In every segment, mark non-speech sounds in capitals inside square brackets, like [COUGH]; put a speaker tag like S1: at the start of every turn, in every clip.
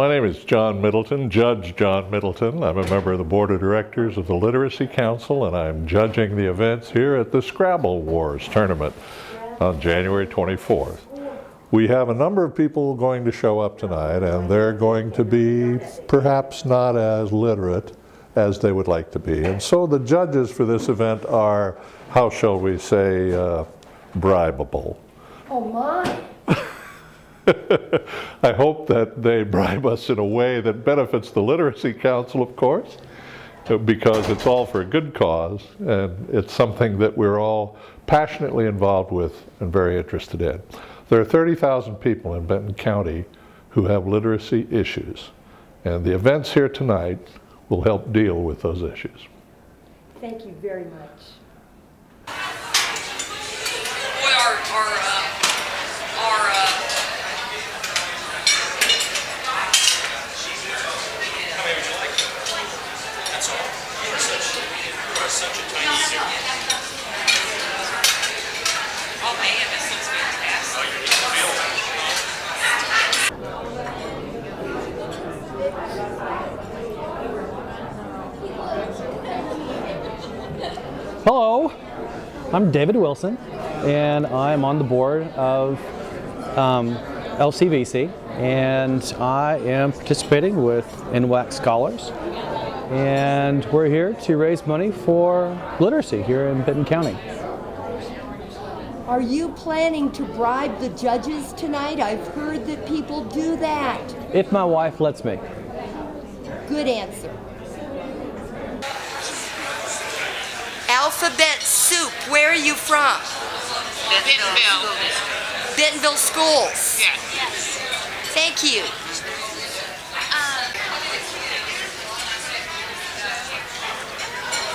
S1: My name is John Middleton, Judge John Middleton. I'm a member of the Board of Directors of the Literacy Council, and I'm judging the events here at the Scrabble Wars tournament on January 24th. We have a number of people going to show up tonight, and they're going to be perhaps not as literate as they would like to be. And so the judges for this event are, how shall we say, uh, bribable.
S2: Oh my. [LAUGHS]
S1: I hope that they bribe us in a way that benefits the Literacy Council, of course, because it's all for a good cause and it's something that we're all passionately involved with and very interested in. There are 30,000 people in Benton County who have literacy issues, and the events here tonight will help deal with those issues.
S2: Thank you very much.
S3: Boy, our, our, uh,
S4: I'm David Wilson, and I'm on the board of um, LCBC, and I am participating with NWAC Scholars, and we're here to raise money for literacy here in Benton County.
S2: Are you planning to bribe the judges tonight? I've heard that people do that.
S4: If my wife lets me.
S2: Good answer.
S5: Alphabet Soup, where are you from?
S3: Bentonville.
S5: Bentonville Schools.
S3: Yes.
S5: Thank you.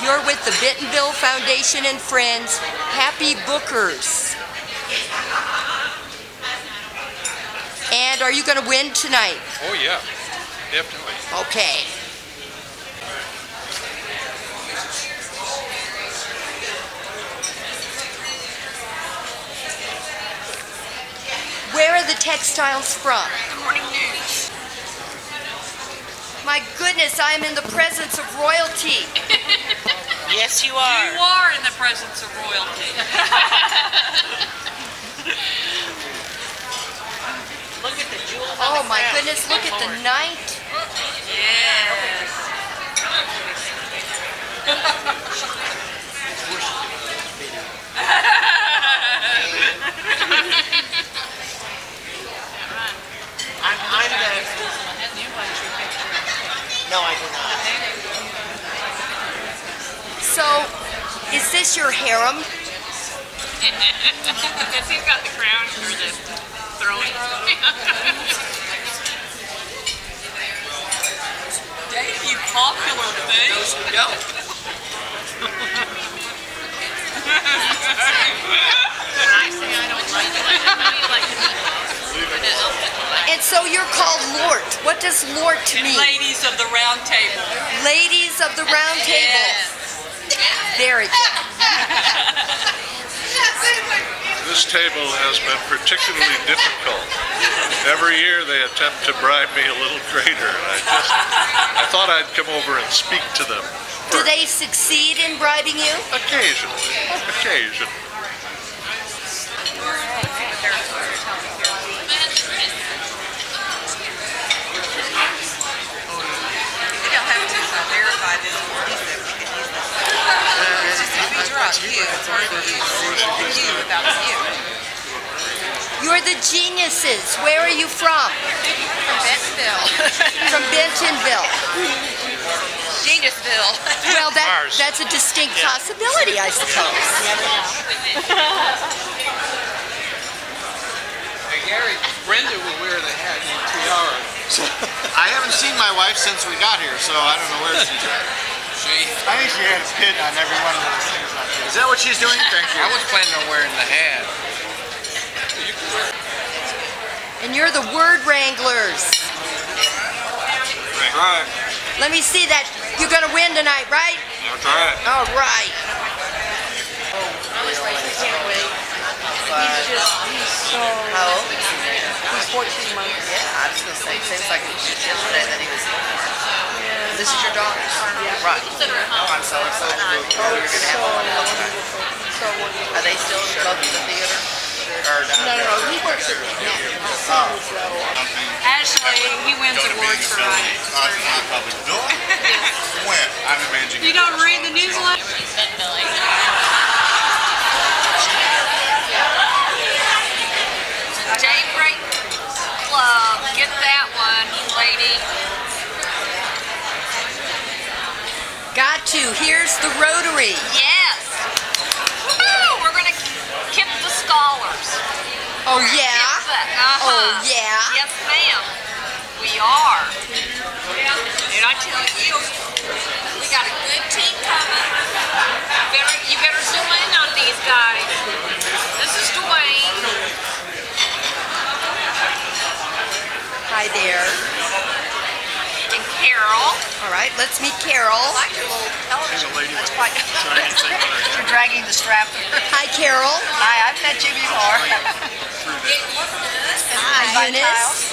S5: You're with the Bentonville Foundation and Friends. Happy Bookers. And are you going to win tonight?
S6: Oh, yeah, definitely.
S5: Okay. Where are the textiles from?
S3: Morning news.
S5: My goodness, I am in the presence of royalty. [LAUGHS]
S7: Yes, you are.
S3: You are in the presence of royalty. [LAUGHS]
S7: Look at the jewels. on
S5: Oh
S7: the
S5: my
S7: crown.
S5: goodness, look at the night.
S3: Yes.
S7: I'm, I'm the. No, I do not.
S5: So, is this your harem?
S3: Because he's got the crown or the throne. Dave, you popular thing.
S7: When I say I don't like it, I like it.
S5: And so you're called Lort. What does Lort mean?
S3: Ladies of the round table.
S5: Ladies of the Round Table. Very good.
S1: This table has been particularly difficult. Every year they attempt to bribe me a little greater, and I just, I thought I'd come over and speak to them.
S5: Do they succeed in bribing you?
S1: Occasionally, occasionally.
S3: We don't have to verify this for you. It's just if you, it's already you about you.
S5: You're the geniuses. Where are you from?
S3: From Bentonville. [LAUGHS]
S5: From Bentonville.
S3: Geniusville.
S5: Well, that, that's a distinct possibility, I suppose.
S8: Hey Gary, Brenda will wear the hat in tiara. [LAUGHS]
S9: I haven't seen my wife since we got here, so I don't know where she's at.
S8: She,
S9: I think she had a pin on every one of those things out there. Is that what she's doing? [LAUGHS] Thank you.
S8: I was planning on wearing the hat.
S5: And you're the word wranglers.
S9: Right.
S5: Let me see that. You're going to win tonight, right?
S9: That's right.
S5: All right.
S7: Oh, he's just, he's so. How old?
S3: He's 14 months. Yeah, I was gonna say, seems like it was just yesterday that he was born. This is your daughter? Yeah. Right. Oh, I'm so excited. Oh, you're gonna have a lot of fun. Are they still both in the theater? Or down
S2: No, no, no, he works at
S7: Ashley, oh. he wins awards for writing. [LAUGHS]
S9: When? I'm imagining.
S7: You don't read the newsletter? Daybreak Club, get that one, lady.
S5: Got to. Here's the Rotary.
S7: Yes. Woo! We're gonna kip the scholars.
S5: Oh, yeah?
S7: Uh-huh.
S5: Oh, yeah?
S7: Yes, ma'am. We are. Did I tell you? We got a good team coming. Better, you better zoom in on these guys. This is Dwayne.
S5: Hi there.
S7: And Carol.
S5: All right, let's meet Carol.
S7: I like your little television. That's quite. [LAUGHS]
S3: You're dragging the strap.
S5: Hi, Carol.
S3: Hi, I've met you before.
S5: Hi, Eunice.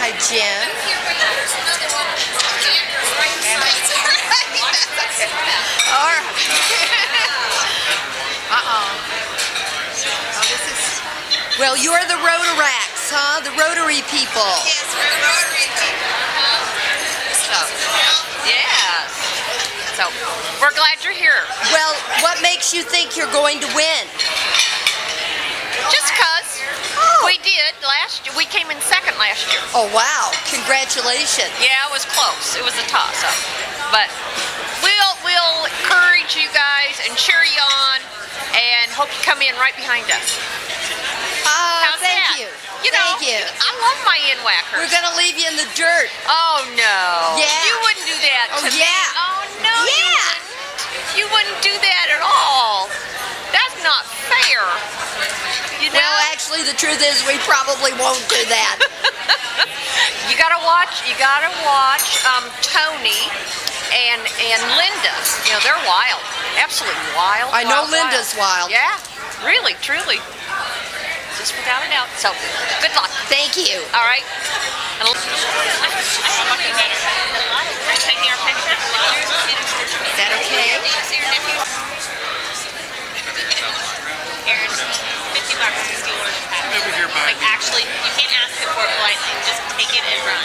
S5: Hi, Jim.
S3: All right. [LAUGHS] Uh-oh. Oh, this is...
S5: Well, you're the Huh? The Rotary people.
S7: Yes, we're Rotary people. So, yes. So, we're glad you're here.
S5: Well, what makes you think you're going to win?
S7: Just cuz. Oh. We did last year. We came in second last year.
S5: Oh, wow. Congratulations.
S7: Yeah, it was close. It was a toss-up. But we'll we'll encourage you guys and cheer you on and hope you come in right behind us.
S5: Ah,
S7: How's
S5: thank
S7: that?
S5: you.
S7: You know,
S5: thank you.
S7: I love my in-whackers.
S5: We're going to leave you in the dirt.
S7: Oh no.
S5: Yeah.
S7: You wouldn't do that
S5: Oh,
S7: to me.
S5: yeah.
S7: Oh no. you wouldn't. You wouldn't do that at all. That's not fair. You know.
S5: Well, actually, the truth is we probably won't do that. [LAUGHS]
S7: you gotta watch. You gotta watch um, Tony and and Linda. You know they're wild, absolutely wild.
S5: I know
S7: wild,
S5: Linda's wild.
S7: Yeah, really, truly, just without a doubt. So, good luck.
S5: Thank you.
S7: All right. And taking our picture.
S5: Is that okay?
S7: Aaron, 50 bucks is yours.
S8: Over here by
S7: Like, actually, you can't ask him for it politely. Just take it and run.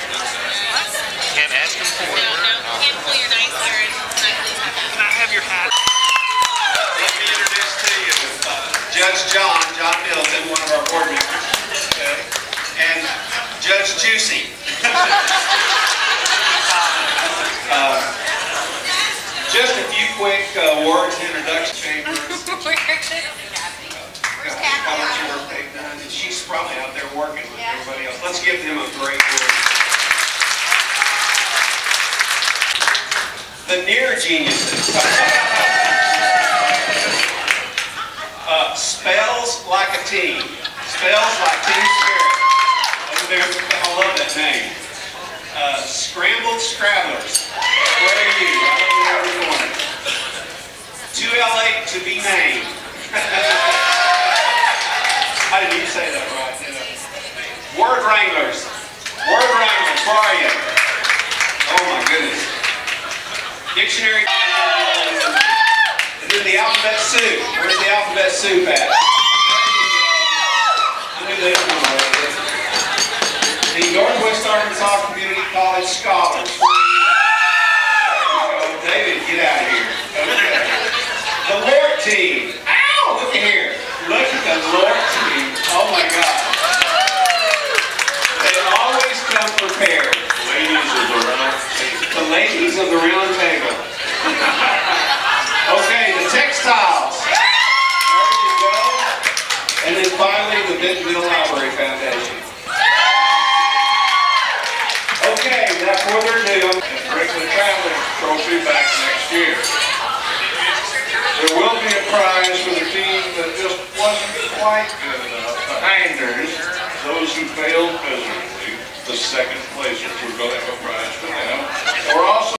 S7: What?
S8: Can't ask him for
S7: No, no. You can't pull your nice hair and not please have that.
S8: Can I have your hat?
S9: Let me introduce to you Judge John, John Middleton, one of our board members. Okay. And Judge Juicy. Uh, Just a few quick uh, words, introduction chambers. How much work they've done, and she's probably out there working with everybody else. Let's give them a great word. The near geniuses. Uh, spells like a team. Spells like team spirit. I love that name. Uh, scrambled scrabblers. Where are you? Right over there in the corner. Too L8 to be named. How did you say that right? Yeah. Word wranglers. Word wranglers. Where are you? Oh my goodness. Dictionary. And then the alphabet soup. Where's the alphabet soup at? The Northwest Arkansas Community College Scholars. Go. David, get out of here. Okay. The Lort team. Ow! Look at here. Look at the Lort team. Oh my God. They always come prepared. Ladies of the round table. The ladies of the round table. Okay, the textiles. There you go. And then finally, the Bentonville Library Foundation. Okay, without further ado, I'm going to bring the traveling trophy back next year. There will be a prize for the team that just wasn't quite good enough. The hangers, those who failed miserably, the second placers, we're going to have a prize for them. We're also